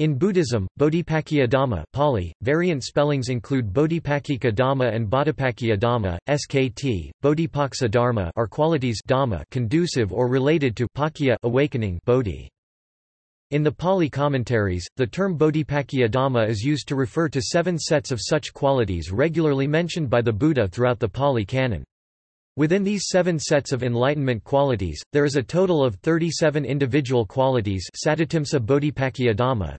In Buddhism, Bodhipakkhiya Dhamma Pali, variant spellings include Bodhipakkhika Dhamma and Bodhipakkhya Dhamma, SKT, Bodhipaksa Dharma are qualities Dhamma conducive or related to Pakkhiya awakening Bodhi. In the Pali commentaries, the term Bodhipakkhiya Dhamma is used to refer to seven sets of such qualities regularly mentioned by the Buddha throughout the Pali Canon. Within these seven sets of enlightenment qualities, there is a total of 37 individual qualities.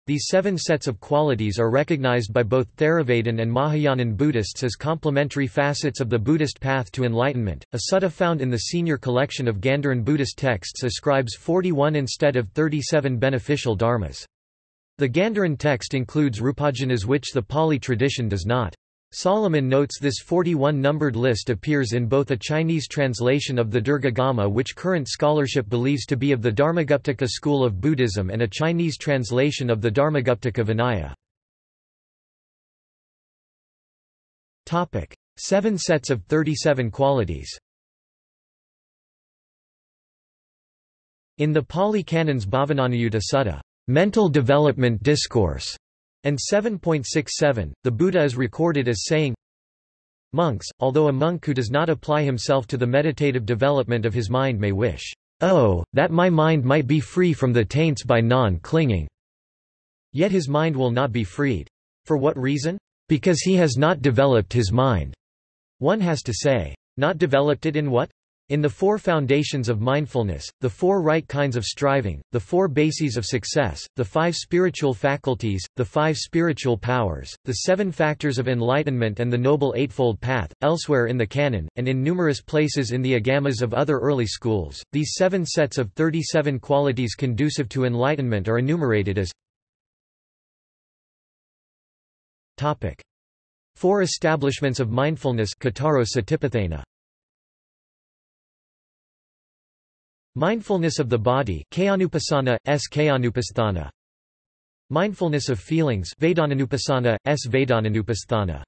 These seven sets of qualities are recognized by both Theravadan and Mahayanan Buddhists as complementary facets of the Buddhist path to enlightenment. A sutta found in the senior collection of Gandharan Buddhist texts ascribes 41 instead of 37 beneficial dharmas. The Gandharan text includes rupajhanas which the Pali tradition does not. Solomon notes this 41-numbered list appears in both a Chinese translation of the Dirghagama which current scholarship believes to be of the Dharmaguptaka school of Buddhism and a Chinese translation of the Dharmaguptaka Vinaya. Seven sets of 37 qualities In the Pali Canon's Bhavananayutta Sutta, mental development discourse, and 7.67, the Buddha is recorded as saying, Monks, although a monk who does not apply himself to the meditative development of his mind may wish, Oh, that my mind might be free from the taints by non-clinging. Yet his mind will not be freed. For what reason? Because he has not developed his mind. One has to say, not developed it in what? In the four foundations of mindfulness, the four right kinds of striving, the four bases of success, the five spiritual faculties, the five spiritual powers, the seven factors of enlightenment and the Noble Eightfold Path, elsewhere in the canon, and in numerous places in the agamas of other early schools, these seven sets of 37 qualities conducive to enlightenment are enumerated as Four establishments of mindfulness Mindfulness of the body Kayanupassana, S. Kayanupasthana. Mindfulness of feelings Vedananupassana, S. Vedananupasthana.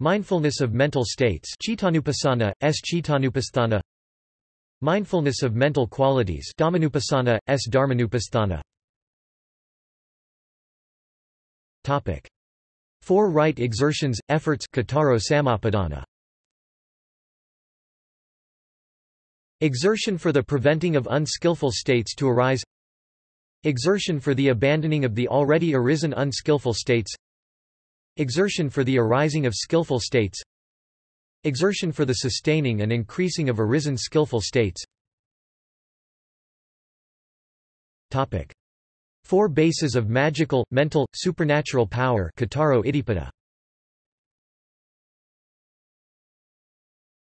Mindfulness of mental states Chitanupasana, S. Chitanupasthana. Mindfulness of mental qualities Dhammanupassana, S. Dharmanupasthana. Topic. Four right exertions, efforts Kataro Samapadana Exertion for the preventing of unskillful states to arise Exertion for the abandoning of the already arisen unskillful states Exertion for the arising of skillful states Exertion for the sustaining and increasing of arisen skillful states Topic. Four bases of magical, mental, supernatural power Kataro.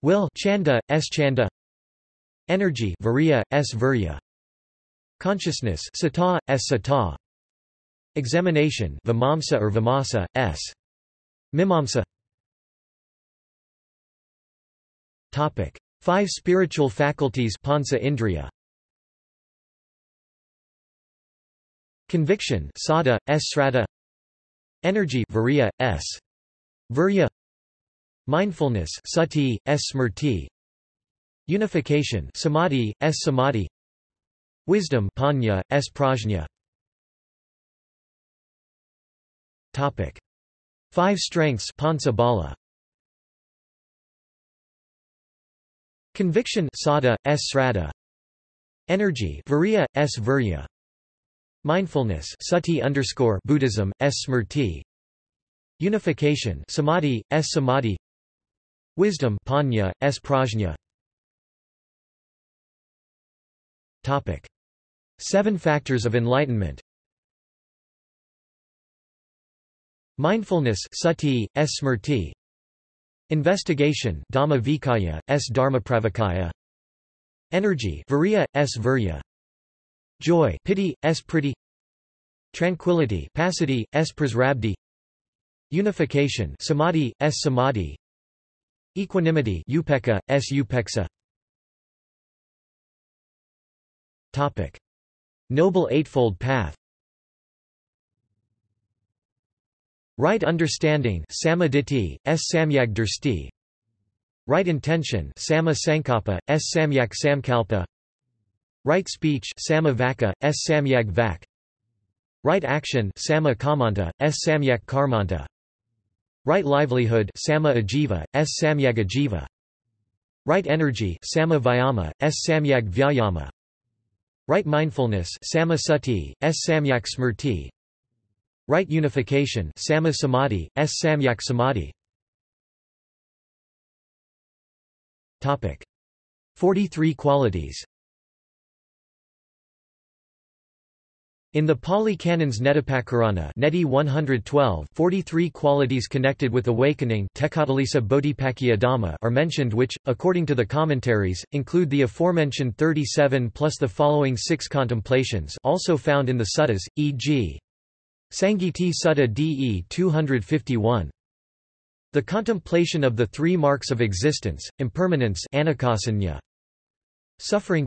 Will Chanda, S. Chanda Energy Virya, S. Virya. Consciousness Sata, S. Sata. Examination Vimamsa or Vimasa, S. Mimamsa Topic. Five spiritual faculties Pansa Indriya Conviction Sada, S. Sraddha Energy Virya, S. Virya Mindfulness Sati, S. Smrti Unification samadhi, s samadhi. Wisdom panya, s prajna. Topic. Five strengths pansa bala. Conviction sada, s sraddha Energy virya, s virya. Mindfulness sati underscore Buddhism, s smrti. Unification samadhi, s samadhi. Wisdom panya, s prajna Topic. Seven factors of enlightenment. Mindfulness sati, s Investigation dhamma vikaya, s dharmapravakaya Energy virya, s virya. Joy piti, s priti. Tranquility passaddhi, s prasrabdhi. Unification samadhi, s samadhi. Equanimity upekkha, s upeksa Topic. Noble Eightfold Path. Right understanding samaditi, s. Samyag dursti Right intention sama sankappa, s. Samyak samkalpa. Right speech sama vaka, s. Samyag vak. Right action Sama Kamanta, S. Samyak Karmanta. Right livelihood Sama Ajiva, S. Samyag Ajiva. Right energy Sama Vyama, S. Samyag Vyayama Right mindfulness Sama Sati, S. Samyak Smrti Right unification Sama Samadhi, S. Samyak Samadhi. Topic. 43 qualities In the Pali Canons Netipakarana Neti 112 43 qualities connected with awakening are mentioned which, according to the commentaries, include the aforementioned 37 plus the following six contemplations also found in the suttas, e.g. Sangiti Sutta De 251. The contemplation of the three marks of existence, impermanence suffering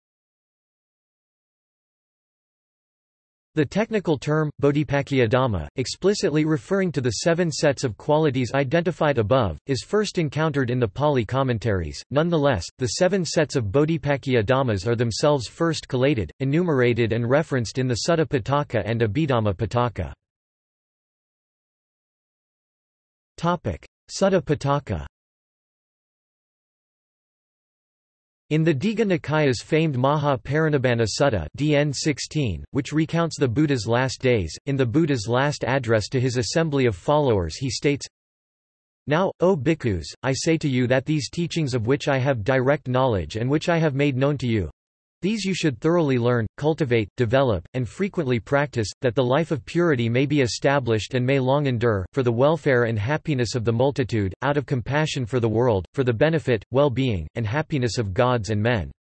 The technical term, bodhipakkhiya explicitly referring to the seven sets of qualities identified above, is first encountered in the Pali commentaries. Nonetheless, the seven sets of bodhipakkhiya are themselves first collated, enumerated and referenced in the Sutta Pitaka and Abhidhamma Pitaka. Sutta Pitaka In the Digha Nikaya's famed Maha Parinibbana Sutta DN 16, which recounts the Buddha's last days, in the Buddha's last address to his assembly of followers he states, Now, O bhikkhus, I say to you that these teachings of which I have direct knowledge and which I have made known to you, these you should thoroughly learn, cultivate, develop, and frequently practice, that the life of purity may be established and may long endure, for the welfare and happiness of the multitude, out of compassion for the world, for the benefit, well-being, and happiness of gods and men.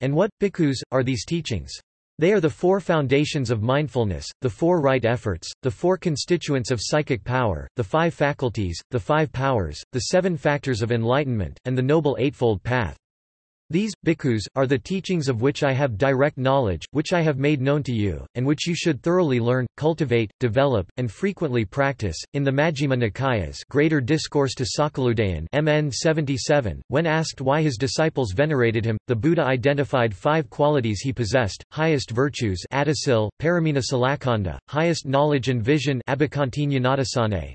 And what, bhikkhus, are these teachings? They are the four foundations of mindfulness, the four right efforts, the four constituents of psychic power, the five faculties, the five powers, the seven factors of enlightenment, and the Noble Eightfold Path. These, bhikkhus, are the teachings of which I have direct knowledge, which I have made known to you, and which you should thoroughly learn, cultivate, develop, and frequently practice. In the Majjhima Nikayas Greater Discourse to Sakaludayan MN 77, when asked why his disciples venerated him, the Buddha identified five qualities he possessed, highest virtues Adisil, Paramina Salakanda, highest knowledge and vision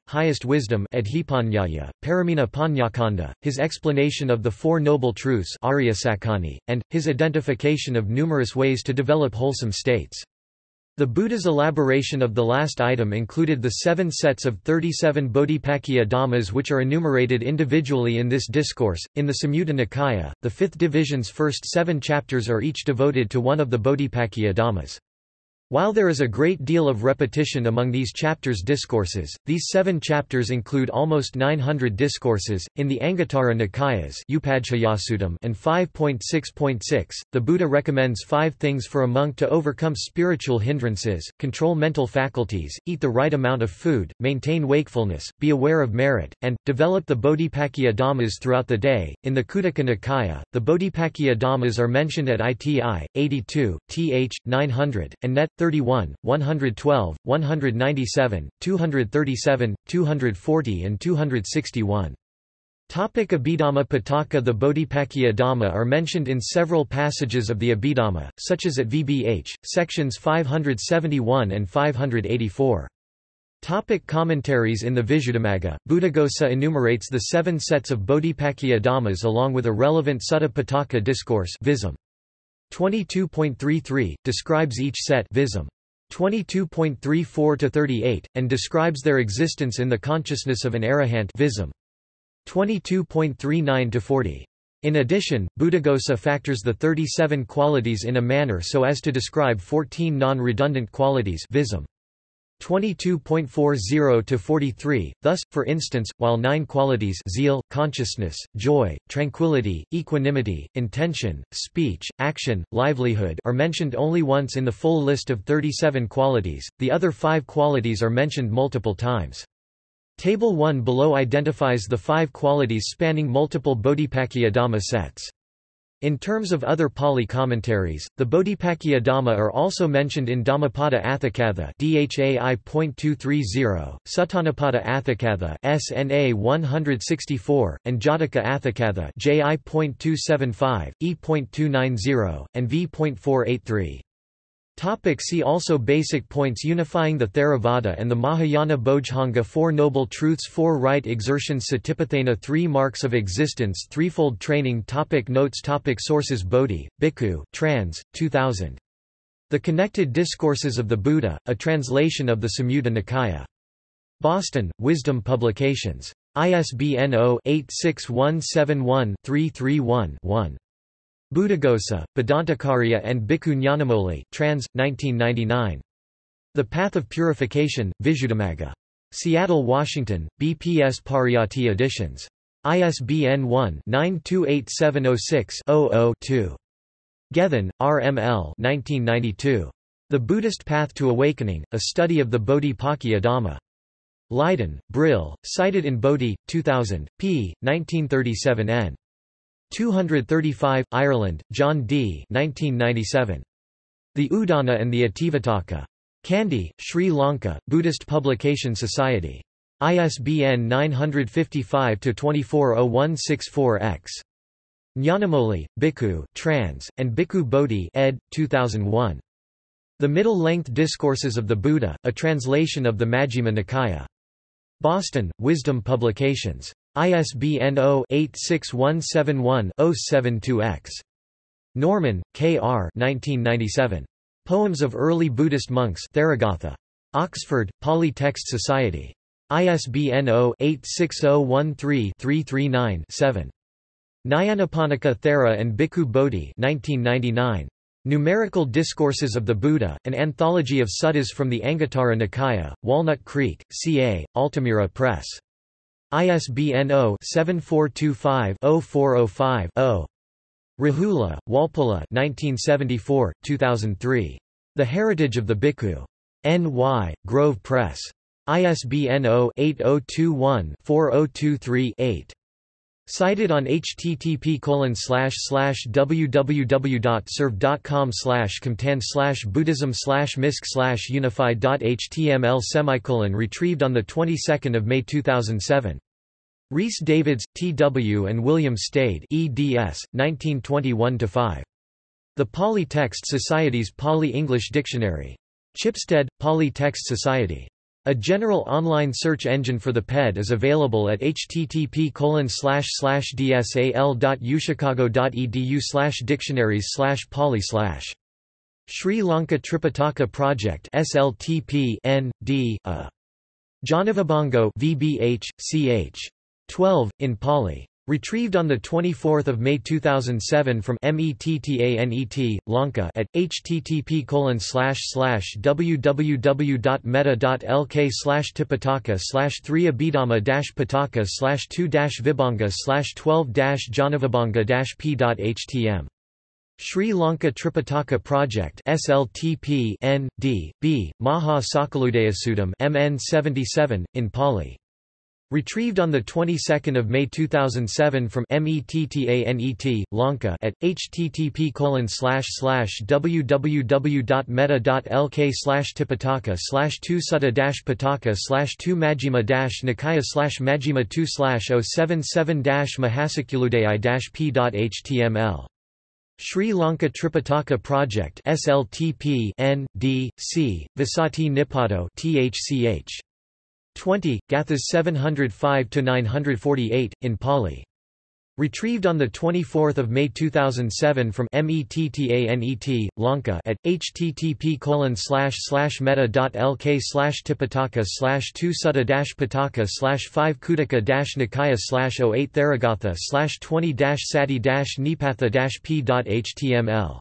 highest wisdom Paramina Panyakanda, his explanation of the Four Noble Truths and, his identification of numerous ways to develop wholesome states. The Buddha's elaboration of the last item included the seven sets of 37 Bodhipakkhiya Dhammas which are enumerated individually in this discourse. In the Samyutta Nikaya, the fifth division's first seven chapters are each devoted to one of the Bodhipakkhiya Dhammas. While there is a great deal of repetition among these chapters' discourses, these seven chapters include almost 900 discourses. In the Anguttara Nikayas and 5.6.6, the Buddha recommends five things for a monk to overcome spiritual hindrances, control mental faculties, eat the right amount of food, maintain wakefulness, be aware of merit, and develop the Bodhipakkhiya Dhammas throughout the day. In the Khuddaka Nikaya, the Bodhipakkhiya Dhammas are mentioned at ITI 82, th 900, and net 31, 112, 197, 237, 240 and 261. Topic Abhidhamma Pitaka The Bodhipakkhiya Dhamma are mentioned in several passages of the Abhidhamma, such as at VBH, sections 571 and 584. Topic commentaries In the Visuddhimagga, Buddhaghosa enumerates the seven sets of Bodhipakkhiya Dhammas along with a relevant Sutta Pitaka discourse vism. 22.33, describes each set vism. 22.34-38, and describes their existence in the consciousness of an arahant vism. 22.39-40. In addition, Buddhaghosa factors the 37 qualities in a manner so as to describe 14 non-redundant qualities vism. 22.40 to 43. Thus, for instance, while nine qualities zeal, consciousness, joy, tranquility, equanimity, intention, speech, action, livelihood are mentioned only once in the full list of 37 qualities, the other five qualities are mentioned multiple times. Table 1 below identifies the five qualities spanning multiple Bodhipakkhiya Dhamma sets. In terms of other Pali commentaries, the Bodhipakkhiya Dhamma are also mentioned in Dhammapada Atthakatha DHAI.230, Suttanipata Atthakatha SNA 164, and Jataka Atthakatha JI.275, E.290, and V.483. Topic see also Basic points Unifying the Theravada and the Mahayana Bojjhanga Four Noble Truths Four Right Exertions Satipatthana Three Marks of Existence Threefold Training topic Notes topic Sources Bodhi, Bhikkhu, trans. 2000. The Connected Discourses of the Buddha, a translation of the Samyutta Nikaya. Boston, Wisdom Publications. ISBN 0-86171-331-1. Buddhaghosa, Bhadantacariya and Bhikkhu trans. 1999. The Path of Purification, Visuddhimagga. Seattle, Washington, BPS Pariyatti Editions. ISBN 1-928706-00-2. Gethin, R. M. L. 1992. The Buddhist Path to Awakening, A Study of the Bodhi-Pakkhiya Dhamma. Leiden, Brill, cited in Bodhi, 2000, p. 1937 n. 235, Ireland, John D. 1997. The Udana and the Itivuttaka. Kandy, Sri Lanka, Buddhist Publication Society. ISBN 955-240164-X. Nyanamoli, Bhikkhu, trans, and Bhikkhu Bodhi ed. 2001. The Middle-Length Discourses of the Buddha, a translation of the Majjhima Nikaya. Boston, Wisdom Publications. ISBN 0-86171-072-X. Norman, K. R. 1997. Poems of Early Buddhist Monks Theragatha. Oxford, Pali Text Society. ISBN 0-86013-339-7. Nyanaponika Thera and Bhikkhu Bodhi 1999. Numerical Discourses of the Buddha, an anthology of suttas from the Anguttara Nikaya, Walnut Creek, CA, Altamira Press. ISBN 0-7425-0405-0. Rahula, Walpola 1974, 2003. The Heritage of the Bhikkhu. N.Y., Grove Press. ISBN 0-8021-4023-8. Cited on http www.serve.com comtan buddhism misc unified.html semicolon retrieved on the 22nd of May 2007. Rhys Davids, T.W. and William Stede eds. 1921-5. The Pali Text Society's Pali-English Dictionary. Chipstead, Pali Text Society. A general online search engine for the PED is available at http dsal.uchicago.edu dictionaries pali Sri Lanka Tripitaka Project SLTP N, D, A. Janavibhango VBH, ch. 12, in Pali. Retrieved on 24 May 2007 from METTANET, Lanka at http www.metta.lk slash tipitaka slash 3 abhidhamma pitaka slash 2 vibhanga slash 12 janavibhanga p.htm. Sri Lanka Tripitaka Project SLTP N, D, B, Maha Sakaludayasudam MN 77, in Pali. Retrieved on the 22nd of May 2007 from METTANET, Lanka at http www.metta.lk slash tipitaka slash 2 sutta dash pitaka slash 2 majjhima dash nikaya slash majjhima 2 slash 077 dash mahasakuludai dash p.html. Sri Lanka Tripitaka Project SLTP N, D, C, Visati Nipado THCH. 20, Gathas 705-948, in Pali. Retrieved on 24 May 2007 from METTANET, Lanka at http metta.lk slash tipitaka slash 2 sutta pitaka slash 5 khuddaka nikaya slash 08 theragatha slash 20 sati nipatha p.html.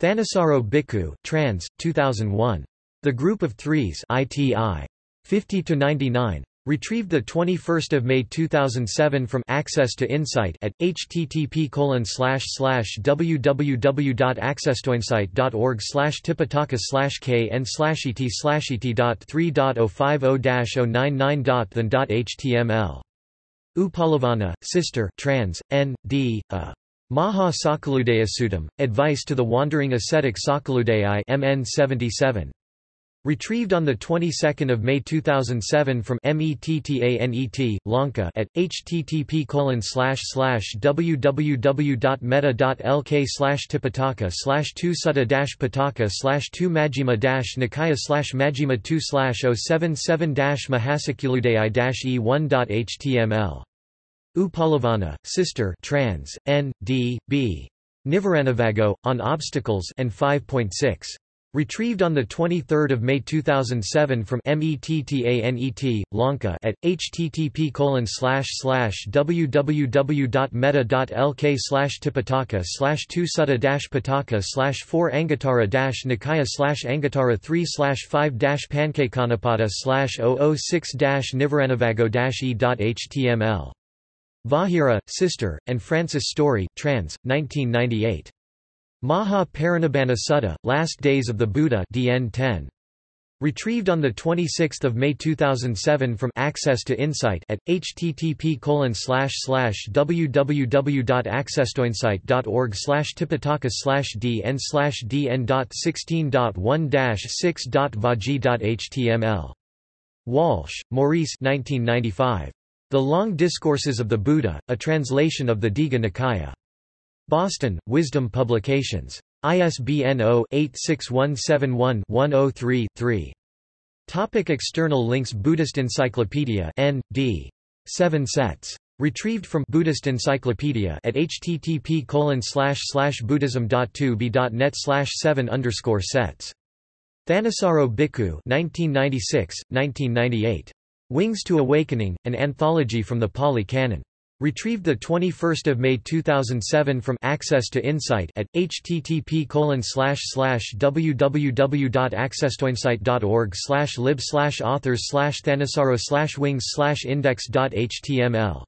Thanissaro Bhikkhu, trans. 2001. The Group of Threes ITI. 50 to 99 retrieved the 21st of May 2007 from Access to Insight at http www.accesstoinsight.org slash tipitaka slash kn slash et slash et.3.050-099.than.html. Uppalavanna, Sister trans, N. D. Uh, A. Maha Sakaludayasuttam, Advice to the Wandering Ascetic Sakaludayai MN 77. Retrieved on the 22nd of May 2007 from METTANET, Lanka at http www.metta.lk slash tipitaka slash 2 sutta dash pitaka slash 2 majjhima dash nikaya slash majjhima 2 slash 077 dash mahasakuludai dash e1.html. Uppalavanna, Sister trans, N. D. B. Nivaranavago, On Obstacles and 5.6. Retrieved on 23 May 2007 from METTANET, Lanka at http www.metta.lk slash tipitaka slash 2 sutta dash pitaka slash 4 anguttara dash nikaya slash anguttara 3 slash 5 dash pancakanipata slash 006 dash nivaranavago dash e.html. Vajira, Sister, and Francis Story, trans. 1998. Maha Parinibbana Sutta, Last Days of the Buddha DN 10. Retrieved on 26 May 2007 from Access to Insight at http www.accesstoinsight.org tipitaka dn slash dn.16.1-6.vaji.html. Walsh, Maurice 1995. The Long Discourses of the Buddha, a translation of the Digha Nikaya. Boston, Wisdom Publications. ISBN 0-86171-103-3. Topic external links Buddhist Encyclopedia N. D. 7 sets. Retrieved from Buddhist Encyclopedia at http buddhism.tubi.net 7 underscore sets. Thanissaro Bhikkhu 1996, 1998. Wings to Awakening, an anthology from the Pali Canon. Retrieved 21 May 2007 from Access to Insight at http www.accesstoinsight.org lib authors thanissaro wings index.html